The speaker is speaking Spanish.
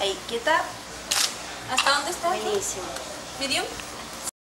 Ahí, quieta. ¿Hasta dónde está? Buenísimo. ¿Medium?